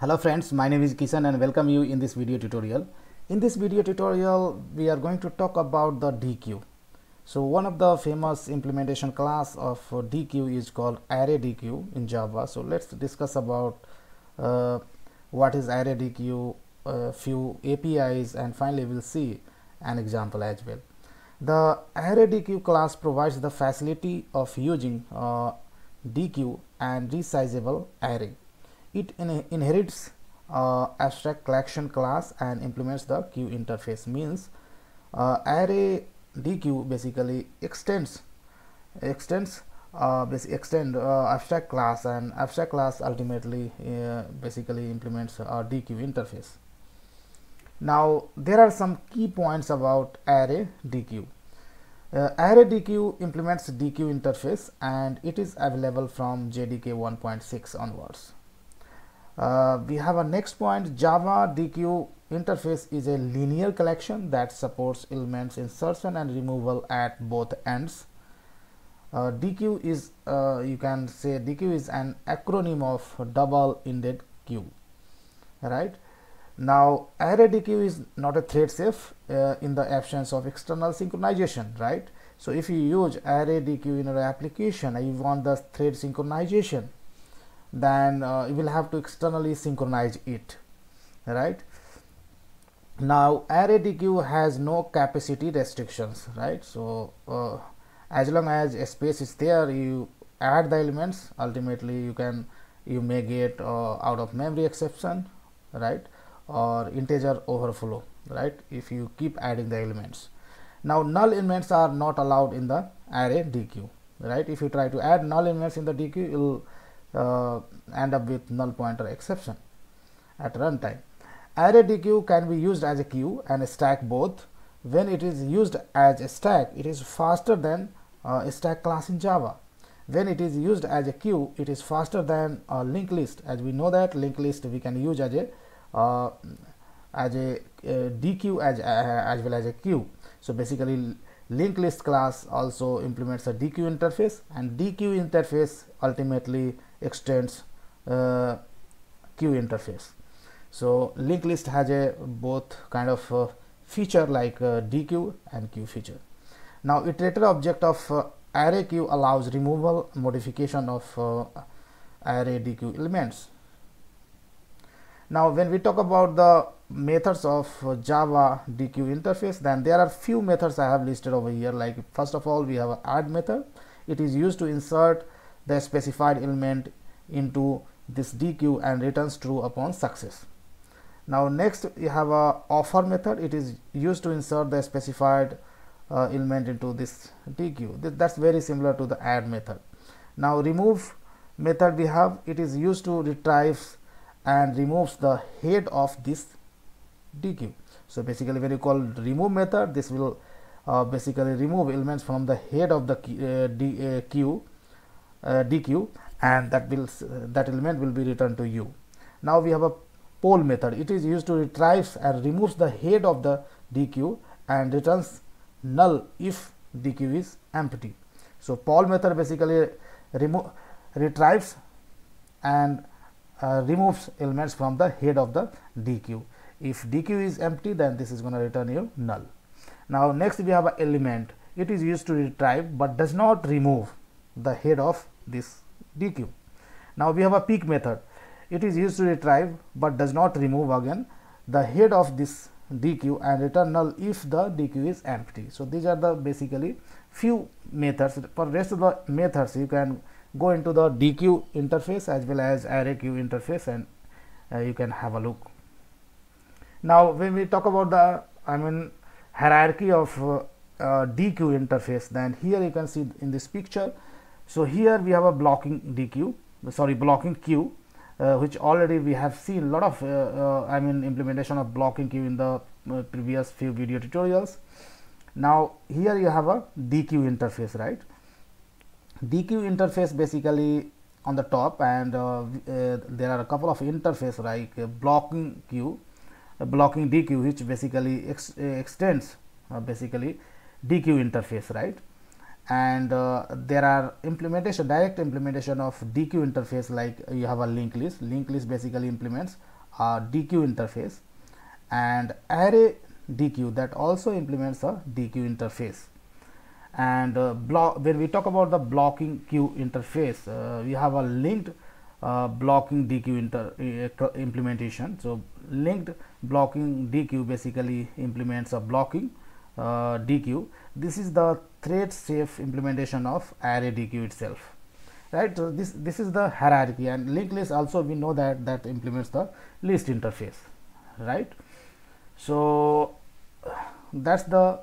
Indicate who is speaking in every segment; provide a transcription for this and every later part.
Speaker 1: Hello friends, my name is Kishan and welcome you in this video tutorial. In this video tutorial, we are going to talk about the Deque. So one of the famous implementation class of Deque is called array Deque in Java. So let's discuss about uh, what is array Deque, a few APIs and finally we'll see an example as well. The array Deque class provides the facility of using uh, DQ and resizable array it in inherits uh, abstract collection class and implements the queue interface means uh, array deque basically extends extends uh, extend uh, abstract class and abstract class ultimately uh, basically implements a deque interface. Now there are some key points about array deque. Uh, array deque implements deque interface and it is available from jdk 1.6 onwards uh, we have a next point. Java Deque interface is a linear collection that supports elements insertion and removal at both ends. Uh, Deque is uh, you can say Deque is an acronym of double ended queue right? Now array Deque is not a thread safe uh, in the absence of external synchronization right? So if you use array Deque in your application and you want the thread synchronization then uh, you will have to externally synchronize it right? Now array deque has no capacity restrictions right? So uh, as long as a space is there you add the elements ultimately you can you may get uh, out of memory exception right? Or integer overflow right? If you keep adding the elements. Now null elements are not allowed in the array deque right? If you try to add null elements in the deque you'll uh, end up with null pointer exception at runtime. Array Deque can be used as a queue and a stack both. When it is used as a stack, it is faster than uh, a stack class in Java. When it is used as a queue, it is faster than a linked list. As we know that linked list we can use as a uh, as a uh, Deque as uh, as well as a queue. So basically, linked list class also implements a Deque interface, and Deque interface ultimately extends uh, queue interface. So linked list has a both kind of uh, feature like uh, deque and queue feature. Now iterator object of uh, array queue allows removal modification of uh, array deque elements. Now when we talk about the methods of uh, java deque interface then there are few methods i have listed over here. Like first of all we have add method. It is used to insert the specified element into this deque and returns true upon success. Now next you have a offer method it is used to insert the specified uh, element into this deque Th that's very similar to the add method. Now remove method we have it is used to retrieve and removes the head of this deque. So basically when you call remove method this will uh, basically remove elements from the head of the uh, uh, deque and that will uh, that element will be returned to you now we have a poll method. It is used to retrieve and removes the head of the deque and returns null if deque is empty. So poll method basically remove retrieves and uh, removes elements from the head of the deque if deque is empty then this is going to return you null. Now next we have an element. It is used to retrieve but does not remove the head of this deque. Now we have a peek method. It is used to retrieve but does not remove again the head of this deque and return null if the deque is empty. So these are the basically few methods. For rest of the methods you can go into the deque interface as well as array queue interface and uh, you can have a look. Now when we talk about the I mean hierarchy of uh, uh, Deque interface then here you can see in this picture so, here we have a blocking Deque sorry blocking queue uh, which already we have seen a lot of uh, uh, I mean implementation of blocking queue in the uh, previous few video tutorials. Now, here you have a Deque interface right. Deque interface basically on the top and uh, uh, there are a couple of interface like blocking queue blocking Deque which basically ex extends basically Deque interface right and uh, there are implementation direct implementation of Deque interface like you have a linked list. Linked list basically implements a deque interface. And array Deque that also implements a Deque interface. And uh, block when we talk about the blocking queue interface uh, we have a linked uh, blocking Deque inter, uh, implementation. So linked blocking Deque basically implements a blocking uh, deque this is the thread safe implementation of array deque itself right? So this this is the hierarchy and linked list also we know that that implements the list interface right? So that's the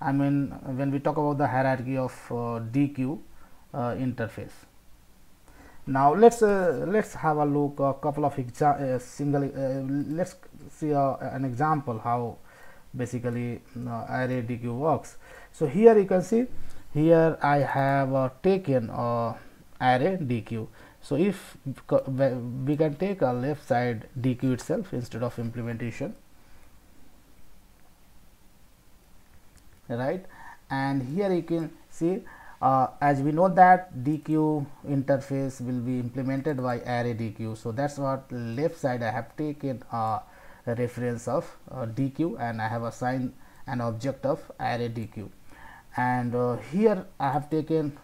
Speaker 1: i mean when we talk about the hierarchy of uh, deque uh, interface. Now let's uh, let's have a look a couple of exa uh, single uh, let's see uh, an example how basically array deque works. So here you can see here I have uh, taken uh, array deque so if we can take a left side deque itself instead of implementation. Right? And here you can see uh, as we know that deque interface will be implemented by array deque so that's what left side I have taken a reference of uh, deque and I have assigned an object of array deque and uh, here I have taken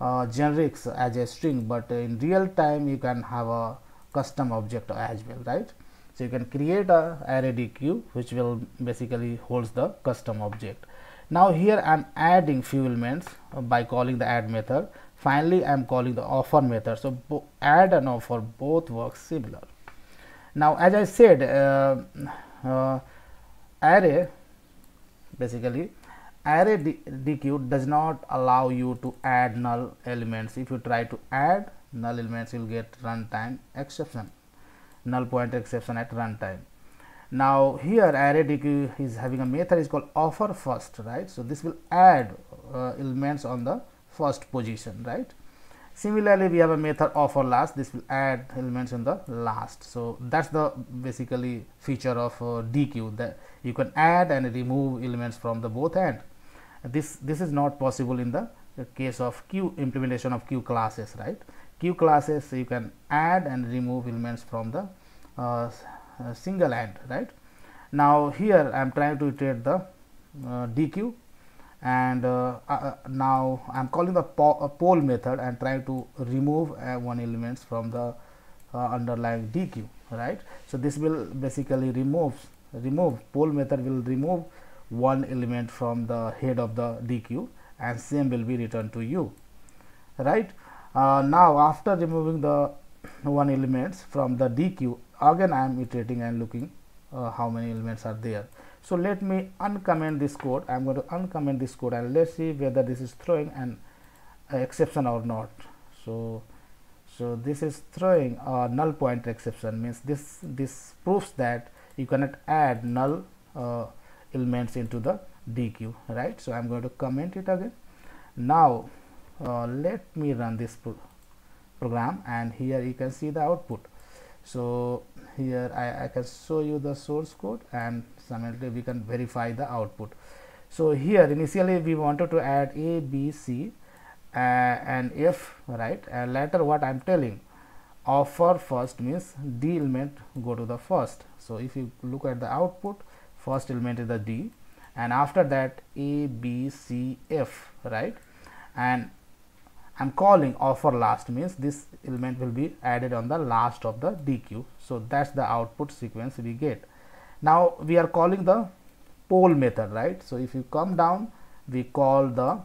Speaker 1: uh, generics as a string but in real time you can have a custom object as well right? So you can create a array deque which will basically holds the custom object. Now here I am adding few elements by calling the add method. Finally I am calling the offer method. So add and offer both work similar now as I said uh, uh, array basically array deque does not allow you to add null elements. If you try to add null elements you will get runtime exception null pointer exception at runtime. Now here array deque is having a method is called offer first right? So this will add uh, elements on the first position right similarly we have a method offer last. This will add elements in the last. So that's the basically feature of uh, deque that you can add and remove elements from the both end. This this is not possible in the case of queue implementation of queue classes right? Queue classes you can add and remove elements from the uh, single end right? Now here i am trying to iterate the uh, deque and uh, uh, now i am calling the po uh, poll method and trying to remove one elements from the underlying deque right? So this will basically remove remove poll method will remove one element from the head of the deque and same will be returned to you right? Uh, now after removing the one elements from the deque again I am iterating and looking uh, how many elements are there so let me uncomment this code. I am going to uncomment this code and let's see whether this is throwing an exception or not. So so this is throwing a null pointer exception means this this proves that you cannot add null uh, elements into the deque right? So i'm going to comment it again. Now uh, let me run this pro program and here you can see the output. So here I, I, can show you the source code and simultaneously we can verify the output so here initially we wanted to add a b c uh, and f right and later what i'm telling offer first means d element go to the first so if you look at the output first element is the D and after that A, B, C, F right and I am calling offer last means this element will be added on the last of the deque. So, that is the output sequence we get. Now, we are calling the poll method right. So, if you come down we call the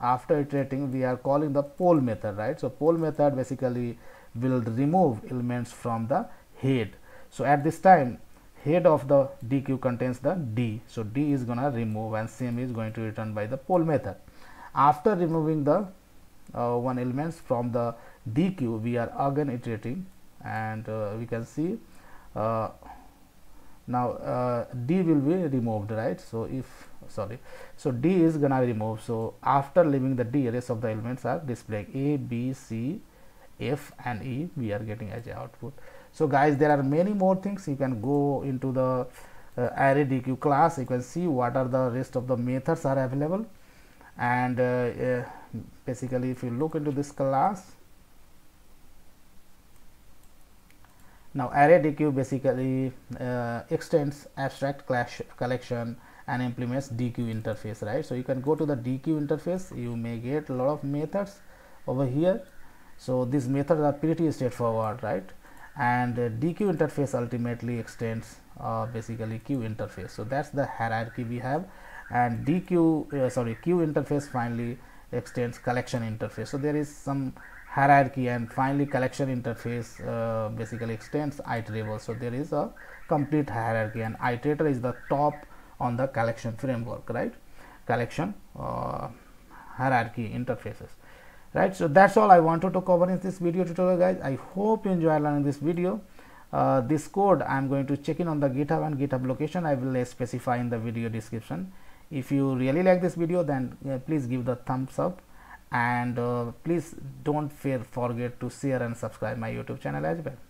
Speaker 1: after iterating we are calling the poll method right. So, poll method basically will remove elements from the head. So, at this time head of the deque contains the d so d is gonna remove and same is going to return by the poll method after removing the uh, one elements from the deque we are again iterating and uh, we can see uh, now uh, d will be removed right? So if sorry. So d is gonna remove so after leaving the d rest of the elements are displaying a b c f and e. We are getting as a output. So guys there are many more things. You can go into the uh, array deque class. You can see what are the rest of the methods are available. And uh, uh, basically if you look into this class now array dequeue basically uh, extends abstract collection and implements dequeue interface right? So you can go to the dequeue interface. You may get a lot of methods over here. So these methods are pretty straightforward right? And uh, dequeue interface ultimately extends uh, basically queue interface. So that's the hierarchy we have. And dequeue uh, sorry queue interface finally extends collection interface. So there is some hierarchy and finally collection interface uh, basically extends iterable so there is a complete hierarchy and iterator is the top on the collection framework right? Collection uh, hierarchy interfaces right? So that's all i wanted to cover in this video tutorial guys. I hope you enjoy learning this video. Uh, this code i am going to check in on the github and github location. I will uh, specify in the video description. If you really like this video then please give the thumbs up and uh, please don't forget to share and subscribe my youtube channel as well